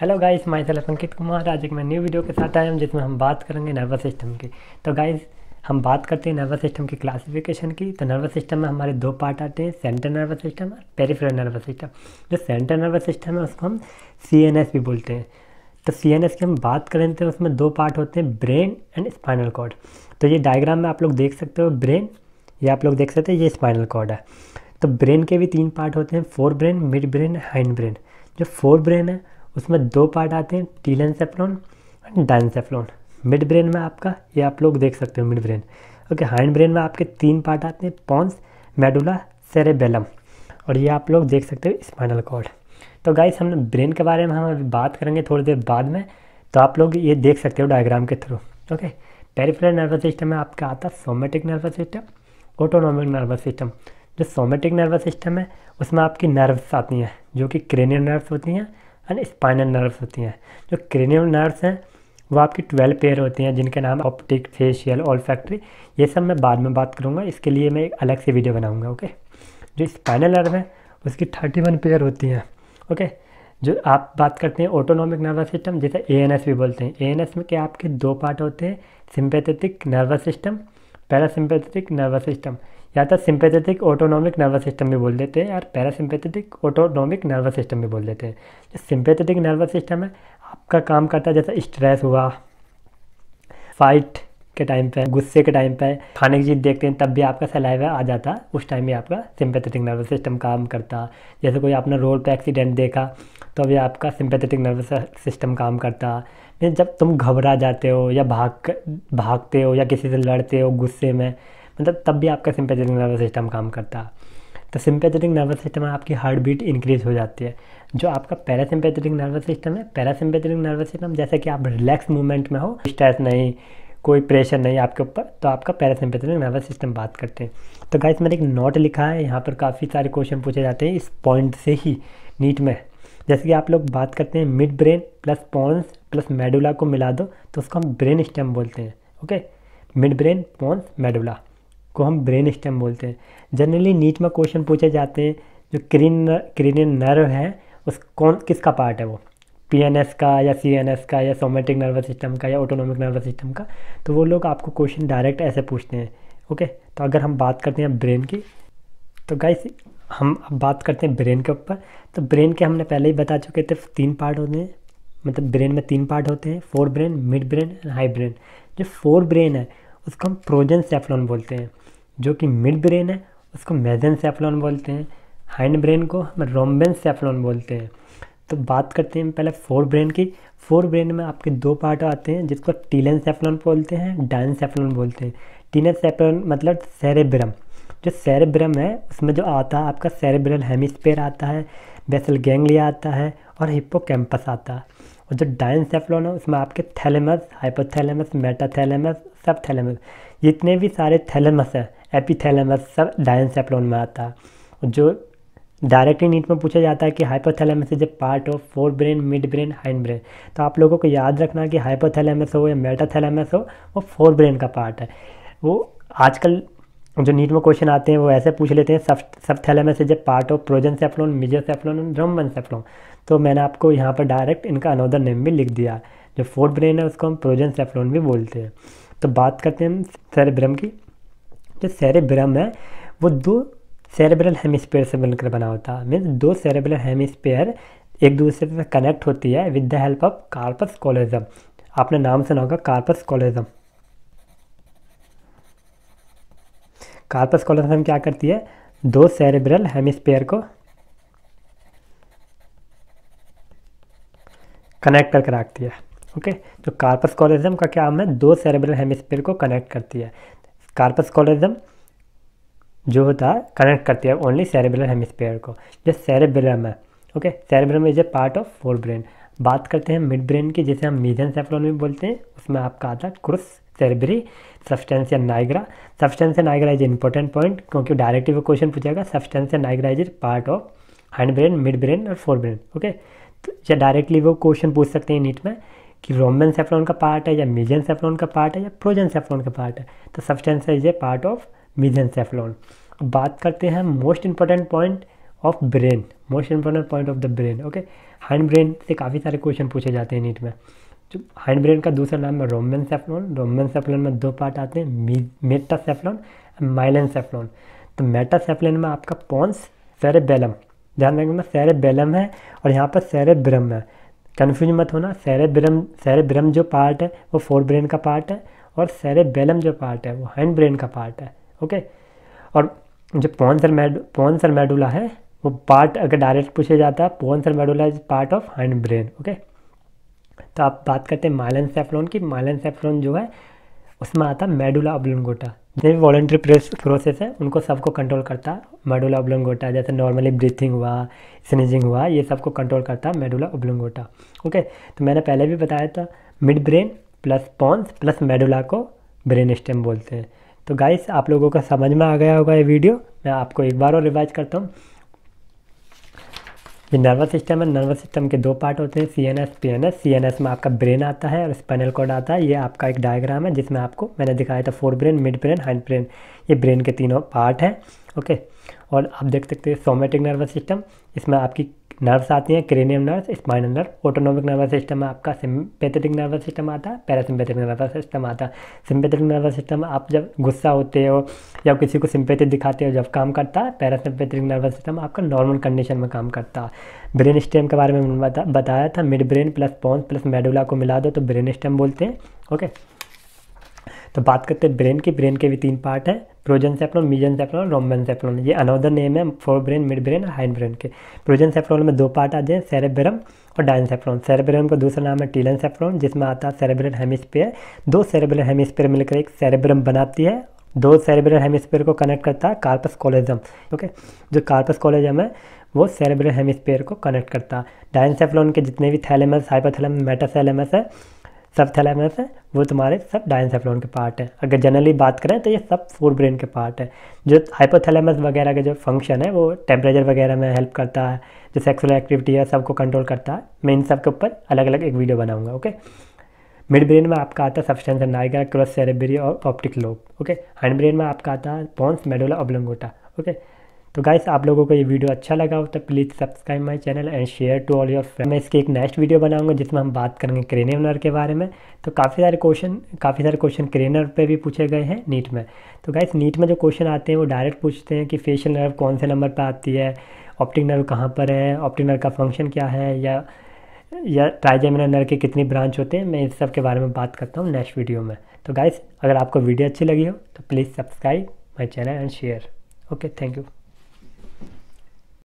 Hello guys myself Ankit Kumar आज एक मैं न्यू वीडियो के साथ आया हूँ, जिसमें हम बात करेंगे नर्वस सिस्टम की। तो गाइस हम बात करते हैं नर्वस सिस्टम की क्लासिफिकेशन की। तो नर्वस सिस्टम में हमारे दो पार्ट आते हैं सेंट्रल नर्वस सिस्टम और पेरीफ्रल नर्वस सिस्टम जो सेंट्रल नर्वस सिस्टम है, उसको हम सीएनएस भी बोलते हैं। तो सीएनएस की हम बात करें तो उसमें दो पार्ट होते हैं ब्रेन एंड स्पाइनल कॉर्ड तो ये डायग्राम में आप लोग देख सकते हो ब्रेन ये आप लोग देख सकते हैं, ये स्पाइनल कॉर्ड है। तो ब्रेन के भी तीन पार्ट होते हैं fore brain mid brain hind brain जो फोर ब्रेन है उसमें दो पार्ट आते हैं telencephalon and diencephalon midbrain में आपका, ये आप लोग देख सकते हो midbrain okay hindbrain में आपके तीन पार्ट आते हैं पॉन्स मेडुला सेरेबेलम और ये आप लोग देख सकते हो स्पाइनल कॉर्ड तो गाइस हम ब्रेन के बारे में हम अभी बात करेंगे थोड़ी देर बाद में तो आप लोग ये देख सकते हो डायग्राम के through okay peripheral nervous system में आपका आता है somatic nervous system autonomic nervous system जो सोमेटिक नर्वस सिस्टम है, उसमें आपकी नर्व्स आती हैं, जो कि क्रेनियल नर्व्स होती हैं एंड स्पाइनल नर्व्स होती हैं। जो क्रेनियल नर्व्स हैं, वो आपकी ट्वेल्व पेयर होती हैं, जिनके नाम ऑप्टिक फेशियल ऑल फैक्ट्री ये सब मैं बाद में बात करूँगा। इसके लिए मैं एक अलग से वीडियो बनाऊँगा ओके जो स्पाइनल नर्व है, उसकी थर्टी वन पेयर होती हैं ओके जो आप बात करते हैं ऑटोनॉमिक नर्वस सिस्टम जैसे ए भी बोलते हैं। एएनएस में क्या आपके दो पार्ट होते हैं? Sympathetic nervous system parasympathetic nervous system या तो सिंपेथेटिक ऑटोनॉमिक नर्वस सिस्टम भी बोल देते हैं और पैरासिम्पेथेटिक ऑटोनॉमिक नर्वस सिस्टम भी बोल देते हैं। जो सिंपेथेटिक नर्वस सिस्टम है, आपका काम करता है, जैसे स्ट्रेस हुआ फाइट के टाइम पे, गुस्से के टाइम पे, खाने की चीज़ देखते हैं, तब भी आपका सलाइवा आ जाता, उस टाइम भी आपका सिंपेथेटिक नर्वस सिस्टम काम करता। जैसे कोई आपने रोड पे एक्सीडेंट देखा तो अभी आपका सिंपेथेटिक नर्वस सिस्टम काम करता। जब तुम घबरा जाते हो, या भाग, भागते हो, या किसी से लड़ते हो गुस्से में मतलब तब भी आपका सिंपेथेटिक नर्वस सिस्टम काम करता। है तो सिंपेथेटिक नर्वस सिस्टम में आपकी हार्ट बीट इंक्रीज हो जाती है। जो आपका पैरासिम्पेथेटिक नर्वस सिस्टम है पैरासिम्पेथेटिक नर्वस सिस्टम जैसे कि आप रिलैक्स मूवमेंट में हो स्ट्रेस नहीं, कोई प्रेशर नहीं आपके ऊपर तो आपका पैरासिम्पेथेटिक नर्वस सिस्टम बात करते हैं। तो गाइस मैंने एक नोट लिखा है, यहाँ पर काफ़ी सारे क्वेश्चन पूछे जाते हैं, इस पॉइंट से ही, नीट में। जैसे कि आप लोग बात करते हैं midbrain plus pons plus medulla को मिला दो तो उसको हम ब्रेन स्टेम बोलते हैं okay midbrain pons medulla को हम ब्रेन स्टेम बोलते हैं। जनरली नीट में क्वेश्चन पूछे जाते हैं, जो क्रीन क्रीनियन नर्व है, उस कौन, किसका पार्ट है वो? पीएनएस का या सीएनएस का या सोमेटिक नर्वस सिस्टम का या ऑटोनॉमिक नर्वस सिस्टम का? तो वो लोग आपको क्वेश्चन डायरेक्ट ऐसे पूछते हैं ओके तो अगर हम बात करते हैं ब्रेन की तो गाइस हम अब बात करते हैं ब्रेन के ऊपर। तो ब्रेन के हमने पहले ही बता चुके थे, तीन पार्ट होते हैं। मतलब ब्रेन में तीन पार्ट होते हैं fore brain mid brain and hindbrain जो फोर ब्रेन है, उसको हम प्रोजन सेफ्लॉन बोलते हैं। जो कि मिड ब्रेन है, उसको मेजन सेफ्लॉन बोलते हैं हाइंड ब्रेन को हम रोम्बेन सेफ्लॉन बोलते हैं। तो बात करते हैं पहले फोर ब्रेन की। फोर ब्रेन में आपके दो पार्ट आते हैं, जिसको टीलन सेफ्लॉन बोलते हैं डायन सेफ्लॉन बोलते हैं। टीलन सेफ्लॉन मतलब सेरेब्रम जो सेरेब्रम है, उसमें जो आता है, आपका सेरेब्रल हेमिस्फेयर आता है बेसल गैंगलिया आता है और हिप्पोकैम्पस आता है। और जो डायनसेफ्लॉन है, उसमें आपके थैलेमस हाइपोथैलेमस मेटाथैलेमस सब थैलेमस जितने भी सारे थैलेमस हैं। एपीथैलेमस सब डायनसेफ्लॉन में आता है जो डायरेक्टली नीट में पूछा जाता है कि hypothalamus is a part of forebrain midbrain hindbrain तो आप लोगों को याद रखना कि हाइपोथैलेमस हो या मेटाथैलेमस हो, वो फोर ब्रेन का पार्ट है। वो आजकल जो नीट में क्वेश्चन आते हैं, वो ऐसे पूछ लेते हैं सब सब thalamus is a part of prosencephalon mesencephalon and rhombencephalon तो मैंने आपको यहाँ पर डायरेक्ट इनका अनोदर नेम भी लिख दिया। जो फोर्थ ब्रेन है, उसको हम प्रोजन सेफ्लोन भी बोलते हैं। तो बात करते हैं हम सेरेब्रम की। जो सेरेब्रम है वो दो सेरेब्रल हेमिस्फेयर से मिलकर बना होता है। मीन्स दो सेरेब्रल हेमिस्फेयर एक दूसरे से कनेक्ट होती है with the help of corpus callosum आपने नाम सुना होगा कार्पस कोलेजम कार्पस कोलेजम क्या करती है? दो सेरेब्रल हेमिस्फेयर को कनेक्ट करके रखती है। ओके तो कार्पस कोलेजम का क्या है? दो सेरेब्रल हेमिस्फेयर को कनेक्ट करती है। कार्पस कोलेजम जो होता है कनेक्ट करती है ओनली सेरेब्रल हेमिस्फेयर को। जो सेरेब्रम है okay cerebrum is a part of forebrain बात करते हैं मिड ब्रेन की, जिसे हम मीजन सेफ्लोन भी बोलते हैं। उसमें आपका आता है क्रुस सेरेब्री सब्सटेंस या नाइग्रा सब्सटेंस या नाइग्रा इज़ इंपॉर्टेंट पॉइंट क्योंकि डायरेक्टली वो क्वेश्चन पूछेगा substantia nigra is part of hindbrain midbrain और फोर ब्रेन ओके तो या डायरेक्टली वो क्वेश्चन पूछ सकते हैं नीट में। कि रोमन सेफ्लॉन का पार्ट है या मीजन सेफ्लॉन का पार्ट है या प्रोजन सेफ्लॉन का पार्ट है तो substance is a part of mesencephalon बात करते हैं most important point of brain most important point of the brain okay hindbrain से काफ़ी सारे क्वेश्चन पूछे जाते हैं नीट में। जो हैंड ब्रेन का दूसरा नाम है रोमन सेफ्लॉन रोमन सेफ्लॉन में दो पार्ट आते हैं मेटा सेफ्लॉन माइलन सेफ्लॉन तो मेटा सेफ्लॉन में आपका पॉन्स सेरेबेलम ध्यान रखना सेरेबेलम है और यहाँ पर सेरेब्रम है। कन्फ्यूज़ मत होना। सेरेब्रम सेरेब्रम जो पार्ट है, वो फोर ब्रेन का पार्ट है और सेरेबेलम जो पार्ट है, वो हैंड ब्रेन का पार्ट है ओके और जो पॉन्सर मेड पॉन्सर मेडुला है, वो पार्ट अगर डायरेक्ट पूछे जाता है पॉन्सर medulla is part of hindbrain okay तो आप बात करते हैं माइलन सेफ्लोन की। माइलन सेफ्लोन जो है, उसमें आता मेडुला ऑब्लंगोटा जितने भी वॉलेंट्री प्रोसेस है, उनको सबको कंट्रोल करता है मेडुला ऑब्लंगोटा जैसे नॉर्मली ब्रीथिंग हुआ स्नीजिंग हुआ, ये सबको कंट्रोल करता है मेडुला ऑब्लंगोटा ओके तो मैंने पहले भी बताया था midbrain plus pons plus medulla को ब्रेन स्टेम बोलते हैं। तो गाइस आप लोगों का समझ में आ गया होगा ये वीडियो मैं आपको एक बार और रिवाइज करता हूँ। ये नर्वस सिस्टम है नर्वस सिस्टम के दो पार्ट होते हैं C N S P N S C N S में आपका ब्रेन आता है और स्पाइनल कॉर्ड आता है। ये आपका एक डायग्राम है जिसमें आपको, मैंने दिखाया था fore brain mid brain hindbrain ये ब्रेन के तीनों पार्ट हैं ओके और आप देख सकते हैं सोमेटिक नर्वस सिस्टम इसमें आपकी नर्व्स आती हैं cranium nerves spinal nerve autonomic nervous system आपका सिंपेथेटिक नर्वस सिस्टम आता है पैरासिम्पेथिक नर्वस सिस्टम आता है। सिंपेथेटिक नर्वस सिस्टम आप जब गुस्सा होते हो या किसी को सिंपेथी दिखाते हो जब काम करता है पैरासिम्पेथिक नर्वस सिस्टम आपका नॉर्मल कंडीशन में काम करता है। ब्रेन स्टेम के बारे में बता, बताया था midbrain plus pons plus medulla को मिला दो तो ब्रेन स्टेम बोलते हैं ओके? तो बात करते हैं ब्रेन की। ब्रेन के भी तीन पार्ट है, प्रोजन सेफ्लॉन मीजन सेफ्लॉन रोमन सेफ्लॉन ये अनोदर नेम है फोर ब्रेन मिड ब्रेन और हाइंड ब्रेन के। प्रोजन सेफ्लॉन में दो पार्ट आते हैं सेरेब्रम और डायन सेफ्लॉन सेरेब्रम का दूसरा नाम है टीलन सेफ्लॉन जिसमें आता है सेरेब्रल हेमिस्फेयर दो सेरेब्रल हेमिस्फेयर मिलकर एक सेरेब्रम बनाती है। दो सेरेब्रल हेमिस्फेयर को कनेक्ट करता है कार्पस कॉलेजम ओके जो कार्पस कॉलेजम है, वो सेरेब्रल हेमिस्फेयर को कनेक्ट करता है। डायन के जितने भी थैलेमस हाइपोथैलेमस मेटाथैलेमस है सब थैलेमस है, वो तुम्हारे सब डायनसेफ्लॉन के पार्ट हैं। अगर जनरली बात करें तो ये सब फोर ब्रेन के पार्ट हैं। जो हाइपोथैलेमस वगैरह के जो फ़ंक्शन है, वो टेम्परेचर वगैरह में हेल्प करता है, जो सेक्सुअल एक्टिविटी है, सबको कंट्रोल करता है। मैं इन सब के ऊपर अलग अलग एक वीडियो बनाऊँगा ओके मिड ब्रेन में आपका आता है सब्सटेंस नाइगा क्रॉस सेरेबरी और optic lobe okay hind brain में आपका आता है पॉन्स मेडोला ऑब्लंगोटा ओके तो गाइस आप लोगों को ये वीडियो अच्छा लगा हो तो please subscribe my channel and share to all your friend मैं इसकी एक नेक्स्ट वीडियो बनाऊँगा, जिसमें हम बात करेंगे क्रेनियम नर्व के बारे में। तो काफ़ी सारे क्वेश्चन काफ़ी सारे क्वेश्चन क्रेनर पे भी पूछे गए हैं नीट में। तो गाइस नीट में जो क्वेश्चन आते हैं, वो डायरेक्ट पूछते हैं कि फेशियल नर्व कौन से नंबर पर आती है ऑप्टिक नर्व कहाँ पर है ऑप्टिक नर्व का फ़ंक्शन क्या है, या या ट्राइजेमिनल नर्व के कितनी ब्रांच होते हैं, मैं इस सब के बारे में बात करता हूँ नेक्स्ट वीडियो में। तो गाइस अगर आपको वीडियो अच्छी लगी हो तो please subscribe my channel and share okay thank you